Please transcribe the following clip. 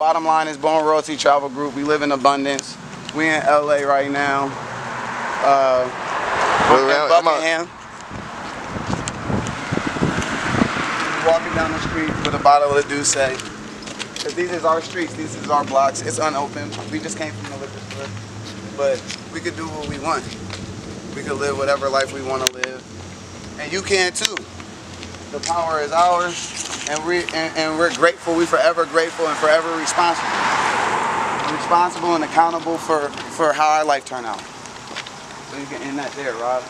Bottom line is Born Royalty Travel Group. We live in abundance. We in LA right now. Uh, Well, in I'm- I'm a- Buckingham. Walking down the street with a bottle of D'USSÉ. Cause these is our streets, these is our blocks. It's unopened. We just came from the liquor store. But we could do what we want. We could live whatever life we want to live. And you can too. The power is ours, and we and, and we're grateful. We're forever grateful and forever responsible. Responsible and accountable for for how our life turned out. So you can end that there, Rob.